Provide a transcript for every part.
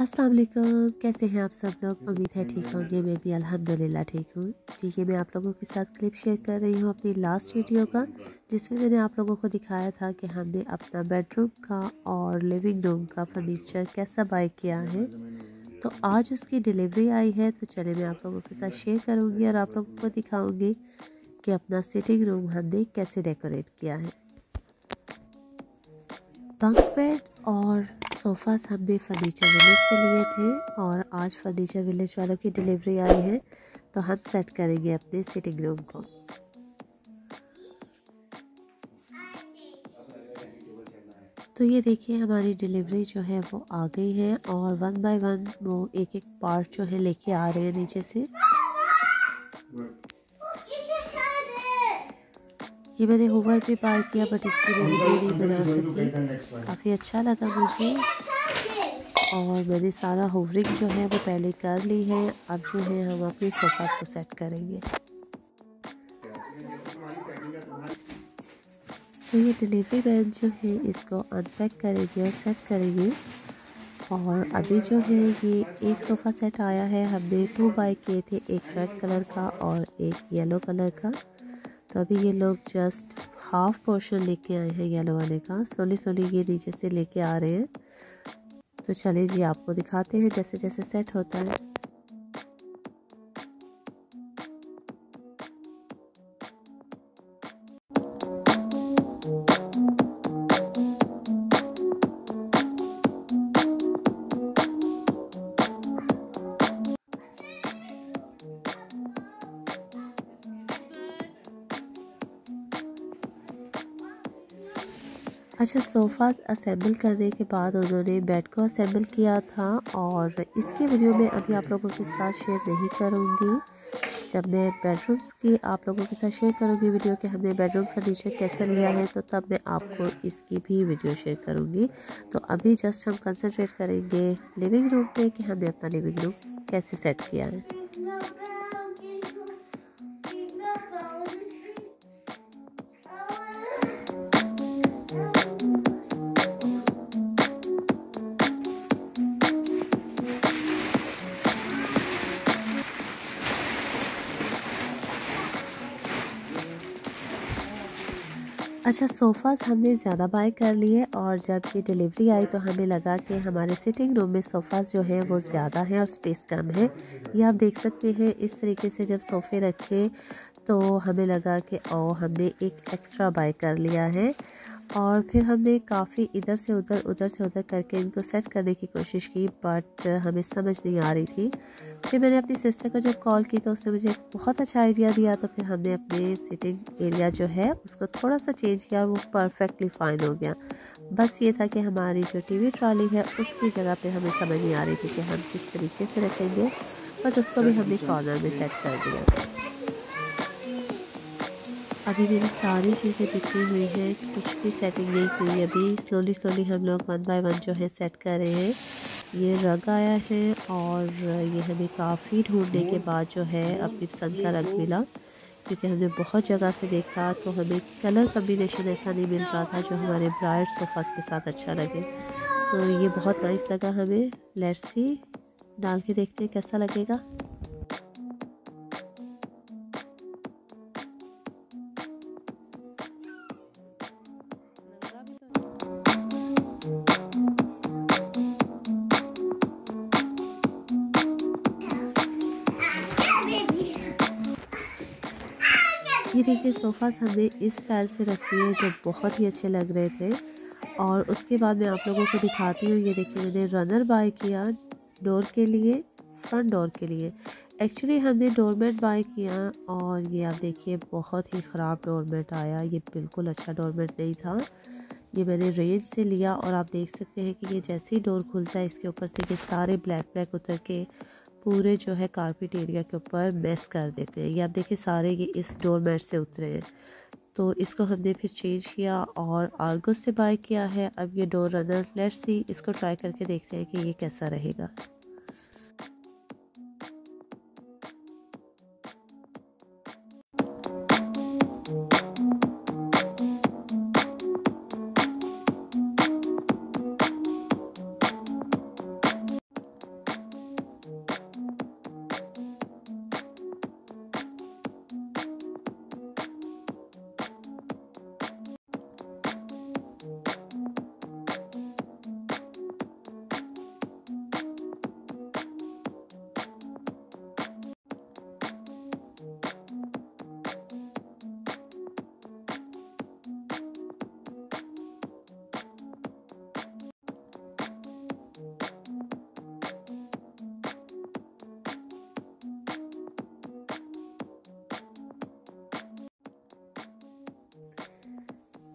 अस्सलाम वालेकुम कैसे हैं आप सब लोग? उम्मीद है ठीक होंगे, मैं भी अल्हम्दुलिल्लाह ठीक हूँ। ठीक है मैं आप लोगों के साथ क्लिप शेयर कर रही हूँ अपनी लास्ट वीडियो का, जिसमें मैंने आप लोगों को दिखाया था कि हमने अपना बेडरूम का और लिविंग रूम का फर्नीचर कैसा बाय किया है। तो आज उसकी डिलीवरी आई है तो चले मैं आप लोगों के साथ शेयर करूँगी और आप लोगों को दिखाऊँगी कि अपना सिटिंग रूम हमने कैसे डेकोरेट किया है। बंक बेड और सोफ़ास हमने फर्नीचर विलेज से लिए थे और आज फर्नीचर विलेज वालों की डिलीवरी आई है तो हम सेट करेंगे अपने सिटिंग रूम को। तो ये देखिए, हमारी डिलीवरी जो है वो आ गई है और वन बाय वन वो एक एक पार्ट जो है लेके आ रहे हैं नीचे से। ये मैंने होवर पे पार किया बट इसकी वीडियो नहीं बना सकी। काफ़ी अच्छा लगा मुझे। और मैंने सारा होवरिंग जो है वो पहले कर ली है। अब जो है हम अपने सोफा को सेट करेंगे। तो ये डिलीवरी मैन जो है इसको अनपैक करेंगे और सेट करेंगे। और अभी जो है ये एक सोफ़ा सेट आया है। हमने टू बाई किए थे, एक रेड कलर का और एक येलो कलर का। तो अभी ये लोग जस्ट हाफ़ पोर्शन लेके आए हैं येलो वाले का। स्लोली स्लोली ये नीचे से लेके आ रहे हैं। तो चलिए जी, आपको दिखाते हैं जैसे जैसे सेट होता है। अच्छा सोफ़ास असेंबल करने के बाद उन्होंने बेड को असेंबल किया था और इसकी वीडियो में अभी आप लोगों के साथ शेयर नहीं करूँगी। जब मैं बेडरूम्स की आप लोगों के साथ शेयर करूँगी वीडियो कि हमने बेडरूम फर्नीचर कैसे लिया है तो तब मैं आपको इसकी भी वीडियो शेयर करूँगी। तो अभी जस्ट हम कंसनट्रेट करेंगे लिविंग रूम पे कि हमने अपना लिविंग रूम कैसे सेट किया है। अच्छा सोफ़ाज़ हमने ज़्यादा बाय कर लिए और जब ये डिलीवरी आई तो हमें लगा कि हमारे सिटिंग रूम में सोफ़ाज़ जो हैं वो ज़्यादा हैं और स्पेस कम है। ये आप देख सकते हैं, इस तरीके से जब सोफ़े रखे तो हमें लगा कि ओ हमने एक एक्स्ट्रा बाय कर लिया है। और फिर हमने काफ़ी इधर से उधर उधर से उधर करके इनको सेट करने की कोशिश की बट हमें समझ नहीं आ रही थी। फिर मैंने अपनी सिस्टर को जब कॉल की तो उसने मुझे एक बहुत अच्छा आइडिया दिया तो फिर हमने अपने सिटिंग एरिया जो है उसको थोड़ा सा चेंज किया और वो परफेक्टली फ़ाइन हो गया। बस ये था कि हमारी जो टीवी ट्रॉली है उसकी जगह पे हमें समझ नहीं आ रही थी कि हम किस तरीके से रखेंगे बट उसको भी हमने कॉर्नर में सेट कर दिया। अभी मेरी सारी चीज़ें बिखरी हुई हैं, कुछ भी सेटिंग नहीं हुई अभी। स्लोली स्लोली हम लोग वन बाय वन जो है सेट कर रहे हैं। ये रग आया है और ये हमें काफ़ी ढूँढने के बाद जो है अपनी पसंद का रंग मिला। क्योंकि हमने बहुत जगह से देखा तो हमें कलर कम्बिनेशन ऐसा नहीं मिल रहा था जो हमारे ब्राइट सोफ़ास के साथ अच्छा लगे। तो ये बहुत नाइस लगा हमें। लेट्स सी डाल के देखते हैं कैसा लगेगा। ये देखिए सोफ़ास हमने इस स्टाइल से रखी है, जो बहुत ही अच्छे लग रहे थे। और उसके बाद मैं आप लोगों को दिखाती हूँ, ये देखिए, मैंने रनर बाय किया डोर के लिए फ्रंट डोर के लिए। एक्चुअली हमने डोरमेट बाय किया और ये आप देखिए, बहुत ही ख़राब डोरमेट आया। ये बिल्कुल अच्छा डोरमेट नहीं था। ये मैंने रेंज से लिया और आप देख सकते हैं कि ये जैसे ही डोर खुलता है, इसके ऊपर से ये सारे ब्लैक ब्लैक उतर के पूरे जो है कारपेट एरिया के ऊपर मेस कर देते हैं। ये आप देखिए सारे ये इस डोर मैट से उतरे हैं। तो इसको हमने फिर चेंज किया और आर्गो से बाय किया है। अब ये डोर रनर लेट्स सी इसको ट्राई करके देखते हैं कि ये कैसा रहेगा।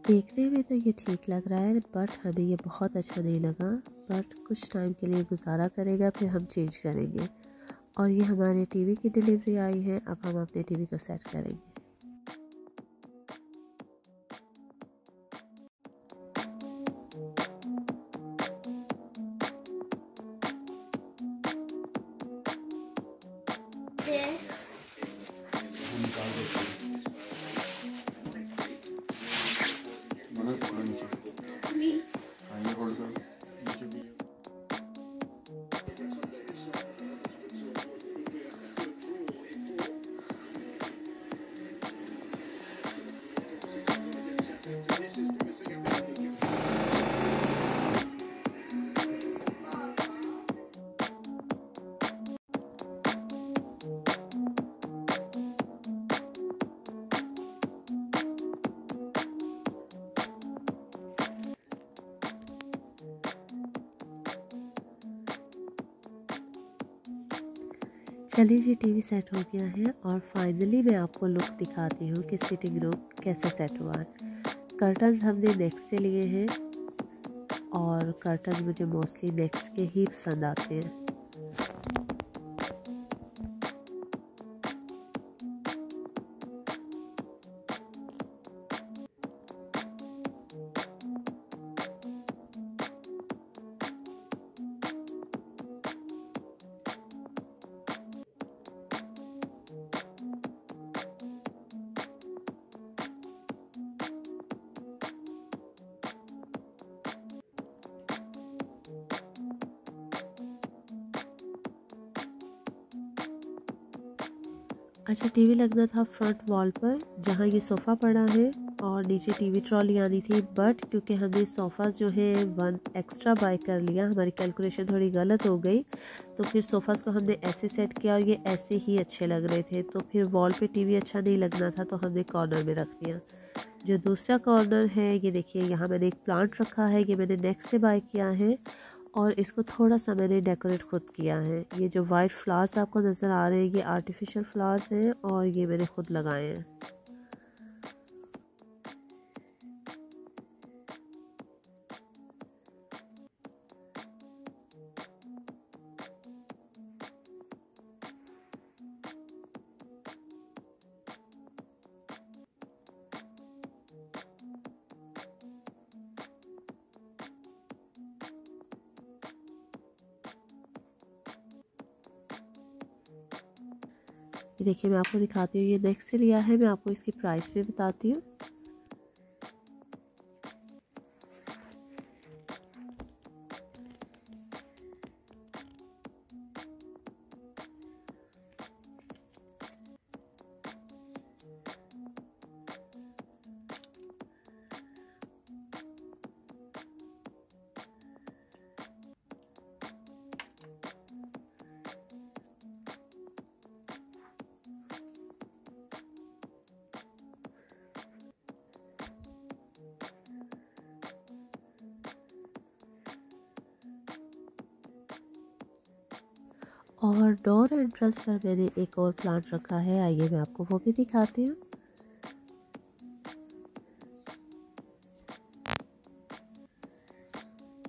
देखने में तो ये ठीक लग रहा है बट हमें ये बहुत अच्छा नहीं लगा। बट कुछ टाइम के लिए गुजारा करेगा, फिर हम चेंज करेंगे। और ये हमारे टीवी की डिलीवरी आई है, अब हम अपने टीवी को सेट करेंगे। चलिए जी, टीवी सेट हो गया है और फाइनली मैं आपको लुक दिखाती हूँ कि सिटिंग रूम कैसे सेट हुआ है। कर्टन हमने नेक्स्ट से लिए हैं और कर्टन मुझे मोस्टली नेक्स्ट के ही पसंद आते हैं। अच्छा टीवी लगना था फ्रंट वॉल पर, जहाँ ये सोफ़ा पड़ा है और नीचे टीवी ट्रॉली आनी थी। बट क्योंकि हमने सोफ़ा जो है, वन एक्स्ट्रा बाय कर लिया, हमारी कैलकुलेशन थोड़ी गलत हो गई तो फिर सोफ़ाज़ को हमने ऐसे सेट किया और ये ऐसे ही अच्छे लग रहे थे। तो फिर वॉल पे टीवी अच्छा नहीं लगना था तो हमने कॉर्नर में रख दिया। जो दूसरा कॉर्नर है, ये देखिए, यहाँ मैंने एक प्लांट रखा है, ये मैंने नेक्स्ट से बाय किया है और इसको थोड़ा सा मैंने डेकोरेट खुद किया है। ये जो वाइट फ्लावर्स आपको नज़र आ रहे हैं, ये आर्टिफिशियल फ्लावर्स हैं और ये मैंने खुद लगाए हैं। ये देखिए मैं आपको दिखाती हूँ, ये नेक्स्ट से लिया है, मैं आपको इसकी प्राइस भी बताती हूँ। और डोर एंट्रेंस पर मैंने एक और प्लांट रखा है। आइए मैं आपको वो भी दिखाती हूँ।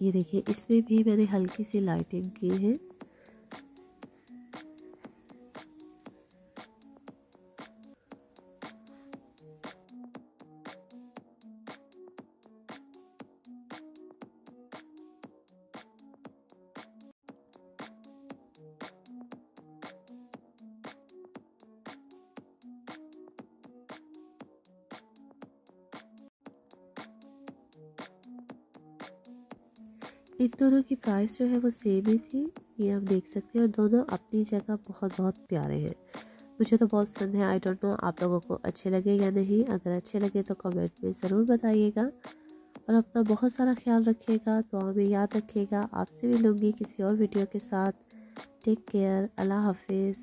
ये देखिए, इसमें भी मैंने हल्की सी लाइटिंग की है। इन दोनों की प्राइस जो है वो सेम ही थी, ये आप देख सकते हैं। और दोनों अपनी जगह बहुत बहुत प्यारे हैं। मुझे तो बहुत पसंद है। आई डोंट नो आप लोगों को अच्छे लगे या नहीं। अगर अच्छे लगे तो कमेंट में ज़रूर बताइएगा। और अपना बहुत सारा ख्याल रखिएगा तो हमें याद रखिएगा। आपसे भी लूँगी किसी और वीडियो के साथ। टेक केयर अल्लाह हाफिज़।